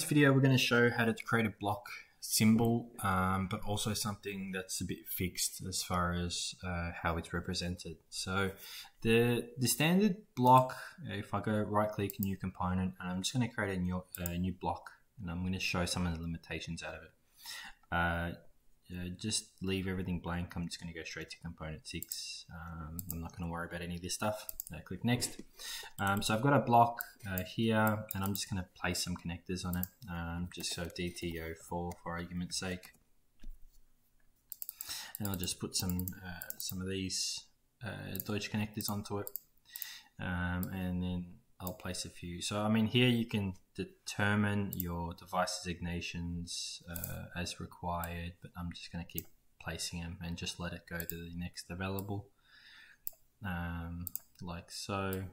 this video, we're going to show how to create a block symbol, um, but also something that's a bit fixed as far as uh, how it's represented. So the the standard block, if I go right click new component, and I'm just going to create a new, a new block, and I'm going to show some of the limitations out of it. Uh, just leave everything blank. I'm just going to go straight to component 6. Um, I'm not going to worry about any of this stuff. Uh, click next. Um, so I've got a block uh, here and I'm just going to place some connectors on it um, just so DT04 for argument's sake. And I'll just put some uh, some of these uh, Deutsch connectors onto it um, and then I'll place a few. So I mean here you can determine your device designations uh, as required, but I'm just going to keep placing them and just let it go to the next available, um, like so.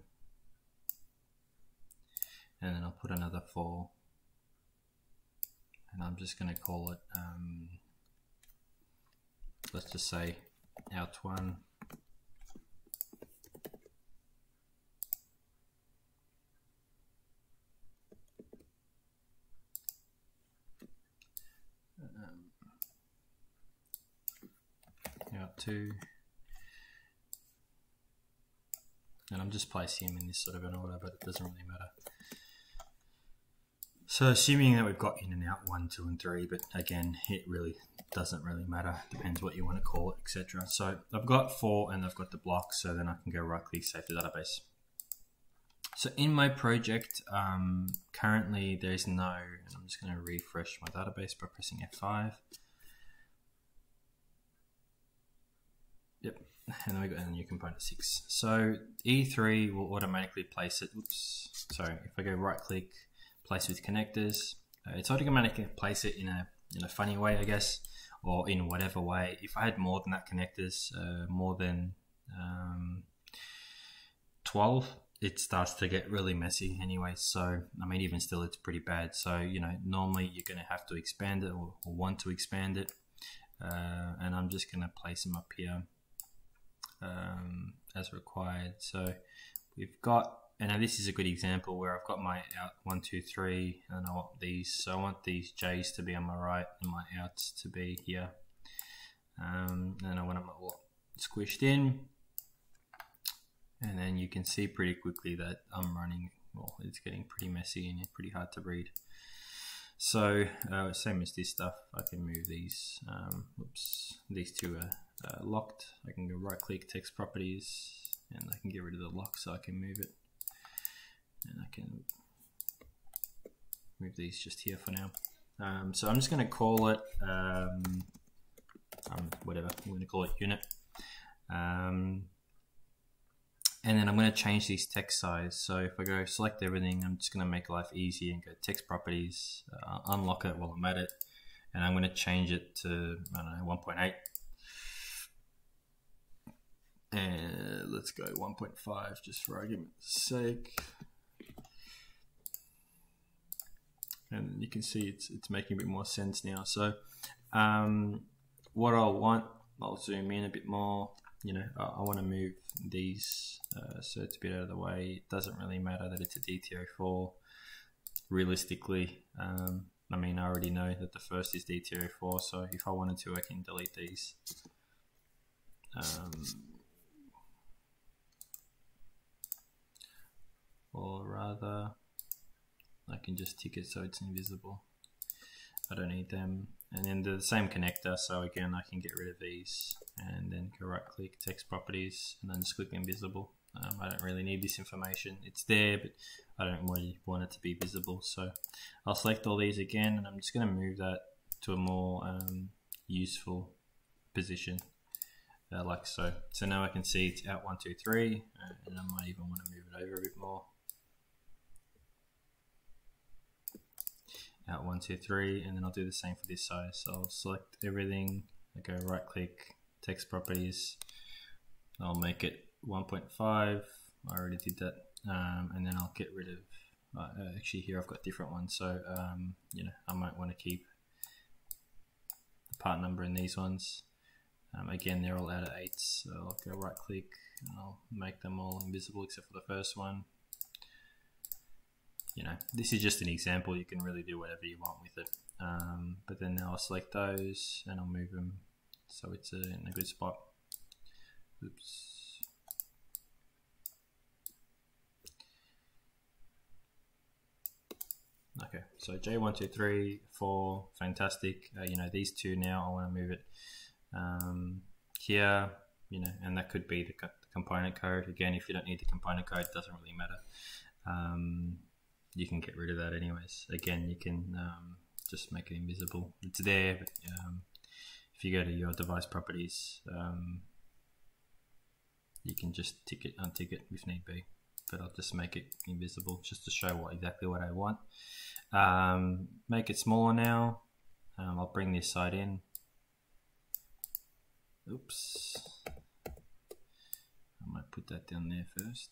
And then I'll put another four, and I'm just going to call it, um, let's just say out one two. And I'm just placing them in this sort of an order, but it doesn't really matter. So assuming that we've got in and out one, two, and three, but again, it really doesn't really matter. Depends what you want to call it, etc. So I've got four and I've got the block, so then I can go right click save the database. So in my project, um, currently there's no, and I'm just going to refresh my database by pressing F5. And then we got a new component six. So E3 will automatically place it. Oops, sorry. If I go right click, place with connectors, uh, it's automatically place it in a in a funny way, I guess, or in whatever way. If I had more than that connectors, uh, more than um, 12, it starts to get really messy anyway. So, I mean, even still, it's pretty bad. So, you know, normally you're going to have to expand it or, or want to expand it. Uh, and I'm just going to place them up here um, as required. So we've got, and now this is a good example where I've got my out one, two, three, and I want these. So I want these J's to be on my right and my outs to be here. Um, and I want them all squished in. And then you can see pretty quickly that I'm running, well, it's getting pretty messy and pretty hard to read. So uh, same as this stuff, I can move these. Um, oops, these two are uh, locked. I can go right click text properties and I can get rid of the lock so I can move it. And I can move these just here for now. Um, so I'm just going to call it um, um, whatever. I'm going to call it unit. Um, and then I'm going to change these text size. So if I go select everything, I'm just going to make life easy and go text properties, uh, unlock it while I'm at it. And I'm going to change it to, I don't know, 1.8 and let's go 1.5 just for argument's sake. And you can see it's, it's making a bit more sense now. So um, what I'll want, I'll zoom in a bit more. You know, I, I want to move these uh, so it's a bit out of the way. It doesn't really matter that it's a DT04. Realistically, um, I mean, I already know that the first is DT04, so if I wanted to, I can delete these. Um, or rather I can just tick it so it's invisible. I don't need them. And then the same connector so again I can get rid of these and then go right click text properties and then just click invisible. Um, I don't really need this information. It's there but I don't really want it to be visible. So I'll select all these again and I'm just going to move that to a more um, useful position uh, like so. So now I can see it's out one two three uh, and I might even want to move it over a bit more out one, two, three, and then I'll do the same for this side. So I'll select everything, I go right click, text properties, I'll make it 1.5, I already did that, um, and then I'll get rid of, uh, actually here I've got different ones, so um, you know, I might want to keep the part number in these ones. Um, again, they're all out of eights, so I'll go right click, and I'll make them all invisible except for the first one. You know, this is just an example. You can really do whatever you want with it. Um, but then I'll select those and I'll move them so it's uh, in a good spot. Oops. Okay, so J123, 4, fantastic. Uh, you know, these two now, I want to move it um, here, you know, and that could be the, co the, component code. Again, if you don't need the component code, it doesn't really matter. Um, you can get rid of that anyways. Again, you can um, just make it invisible. It's there, but um, if you go to your device properties, um, you can just tick it, untick it if need be. But I'll just make it invisible just to show what exactly what I want. Um, make it smaller now. Um, I'll bring this side in. Oops. I might put that down there first.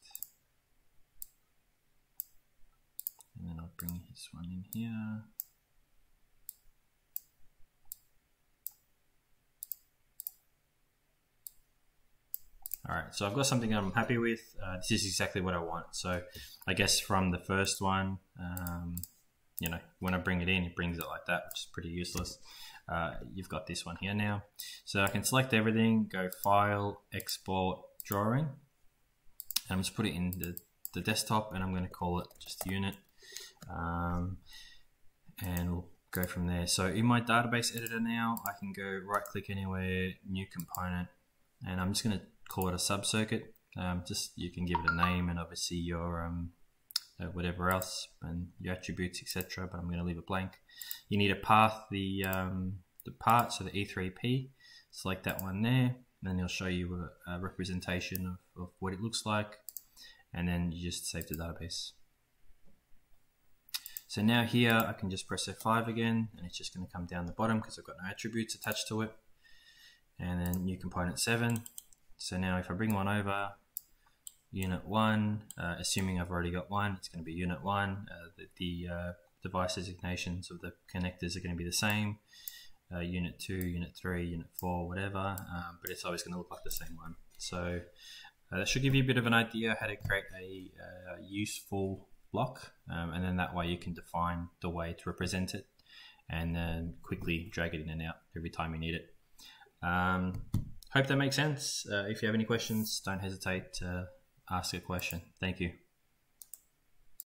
And then I'll bring this one in here. All right, so I've got something I'm happy with. Uh, this is exactly what I want. So I guess from the first one, um, you know, when I bring it in, it brings it like that, which is pretty useless. Uh, you've got this one here now. So I can select everything, go File, Export, Drawing. and I'm just put it in the, the desktop and I'm going to call it just unit. Um, and we'll go from there. So in my database editor now, I can go right click anywhere, new component, and I'm just going to call it a subcircuit. Um, just you can give it a name and obviously your um, uh, whatever else and your attributes, etc. But I'm going to leave it blank. You need to path the um, the part, so the E3P. Select that one there, and then it'll show you a, a representation of, of what it looks like, and then you just save the database. So now here I can just press F5 again, and it's just going to come down the bottom because I've got no attributes attached to it. And then new component 7. So now if I bring one over, unit one, uh, assuming I've already got one, it's going to be unit one. Uh, the, the uh, device designations of the connectors are going to be the same. Uh, unit two, unit three, unit four, whatever, um, but it's always going to look like the same one. So uh, that should give you a bit of an idea how to create a uh, useful block, um, and then that way you can define the way to represent it, and then quickly drag it in and out every time you need it. Um, hope that makes sense. if you have any questions, don't hesitate to ask a question. Thank you.